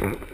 Mm-hmm.